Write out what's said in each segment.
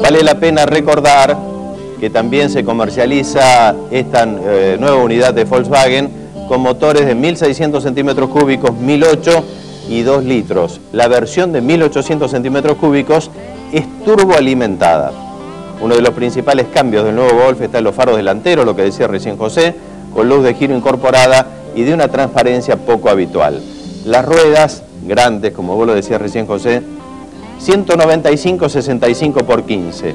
Vale la pena recordar que también se comercializa esta eh, nueva unidad de Volkswagen con motores de 1.600 centímetros cúbicos, 1.008 y 2 litros. La versión de 1.800 centímetros cúbicos es turboalimentada. Uno de los principales cambios del nuevo Golf está en los faros delanteros, lo que decía recién José, con luz de giro incorporada y de una transparencia poco habitual. Las ruedas, grandes, como vos lo decías recién José, 195-65 por 15.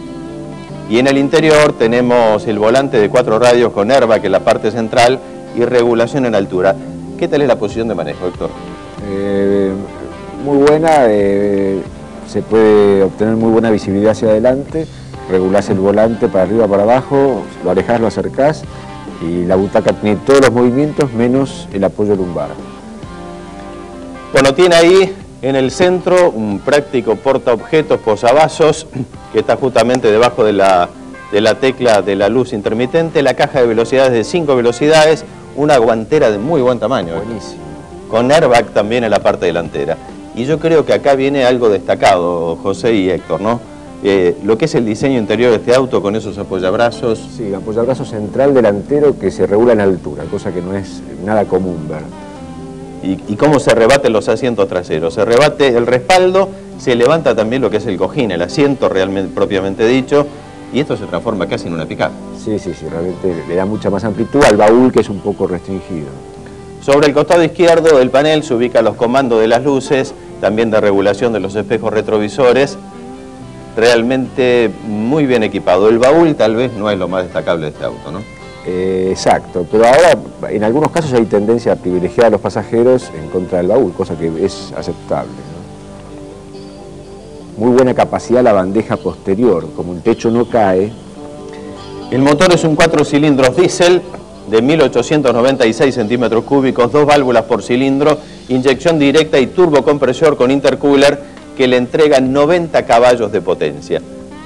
Y en el interior tenemos el volante de cuatro radios con airbag que es la parte central y regulación en altura. ¿Qué tal es la posición de manejo, Héctor? Eh, muy buena, eh, se puede obtener muy buena visibilidad hacia adelante, regulás el volante para arriba, para abajo, lo alejás, lo acercás y la butaca tiene todos los movimientos menos el apoyo lumbar. Bueno, tiene ahí en el centro un práctico portaobjetos posavasos que está justamente debajo de la, de la tecla de la luz intermitente, la caja de velocidades de 5 velocidades, una guantera de muy buen tamaño. ¿eh? Buenísimo. Con airbag también en la parte delantera. Y yo creo que acá viene algo destacado, José y Héctor, ¿no? Eh, lo que es el diseño interior de este auto con esos apoyabrazos. Sí, apoyabrazo central delantero que se regula en altura, cosa que no es nada común ver. Y, y, cómo se rebaten los asientos traseros. Se rebate el respaldo, se levanta también lo que es el cojín, el asiento realmente propiamente dicho, y esto se transforma casi en una pickup. Sí, sí, sí, realmente le da mucha más amplitud al baúl que es un poco restringido. Sobre el costado izquierdo del panel se ubican los comandos de las luces, también de regulación de los espejos retrovisores, realmente muy bien equipado. El baúl tal vez no es lo más destacable de este auto, ¿no? Eh, exacto, pero ahora en algunos casos hay tendencia a privilegiar a los pasajeros en contra del baúl, cosa que es aceptable. Muy buena capacidad la bandeja posterior, como el techo no cae. El motor es un 4 cilindros diésel de 1896 centímetros cúbicos, dos válvulas por cilindro, inyección directa y turbocompresor con intercooler que le entrega 90 caballos de potencia.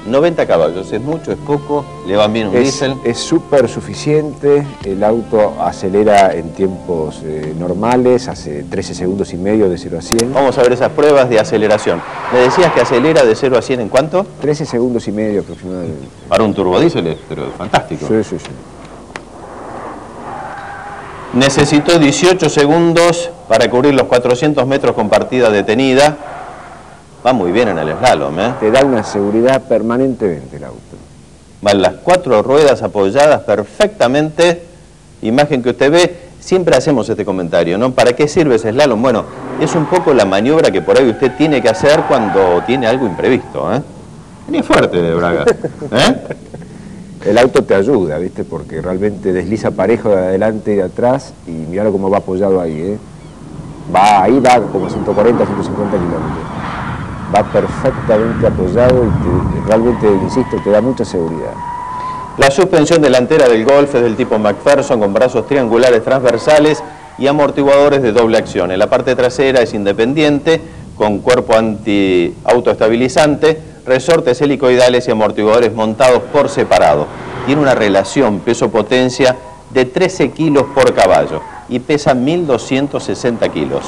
90 caballos, ¿es mucho, es poco? ¿Le van bien un es, diésel? Es súper suficiente, el auto acelera en tiempos eh, normales, hace 13 segundos y medio de 0 a 100. Vamos a ver esas pruebas de aceleración. ¿Me decías que acelera de 0 a 100 en cuánto? 13 segundos y medio aproximadamente. Para un turbodiesel es pero fantástico. Sí, sí, sí. Necesitó 18 segundos para cubrir los 400 metros con partida detenida. Va muy bien en el slalom, ¿eh? Te da una seguridad permanentemente el auto. Van las cuatro ruedas apoyadas perfectamente. Imagen que usted ve, siempre hacemos este comentario, ¿no? ¿Para qué sirve ese slalom? Bueno, es un poco la maniobra que por ahí usted tiene que hacer cuando tiene algo imprevisto, ¿eh? Ni fuerte de Braga, ¿eh? El auto te ayuda, ¿viste? Porque realmente desliza parejo de adelante y de atrás y miralo cómo va apoyado ahí, ¿eh? Va, ahí va como 140, 150 kilómetros. Va perfectamente apoyado y te, realmente, insisto, te da mucha seguridad. La suspensión delantera del Golf es del tipo McPherson con brazos triangulares transversales y amortiguadores de doble acción. En la parte trasera es independiente, con cuerpo anti-autoestabilizante, resortes helicoidales y amortiguadores montados por separado. Tiene una relación peso-potencia de 13 kilos por caballo y pesa 1.260 kilos.